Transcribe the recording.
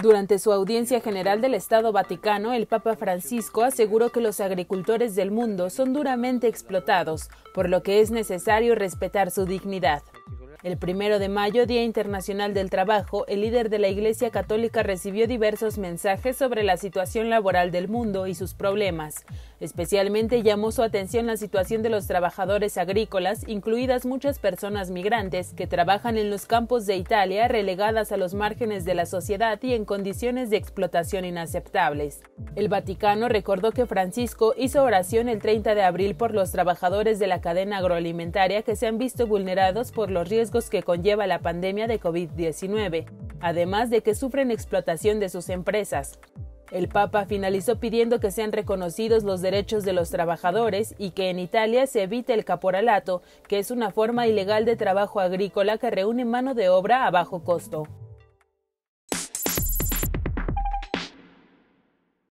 Durante su audiencia general del Estado Vaticano, el Papa Francisco aseguró que los agricultores del mundo son duramente explotados, por lo que es necesario respetar su dignidad. El primero de mayo, Día Internacional del Trabajo, el líder de la Iglesia Católica recibió diversos mensajes sobre la situación laboral del mundo y sus problemas. Especialmente llamó su atención la situación de los trabajadores agrícolas, incluidas muchas personas migrantes que trabajan en los campos de Italia, relegadas a los márgenes de la sociedad y en condiciones de explotación inaceptables. El Vaticano recordó que Francisco hizo oración el 30 de abril por los trabajadores de la cadena agroalimentaria que se han visto vulnerados por los riesgos que conlleva la pandemia de COVID-19, además de que sufren explotación de sus empresas. El Papa finalizó pidiendo que sean reconocidos los derechos de los trabajadores y que en Italia se evite el caporalato, que es una forma ilegal de trabajo agrícola que reúne mano de obra a bajo costo.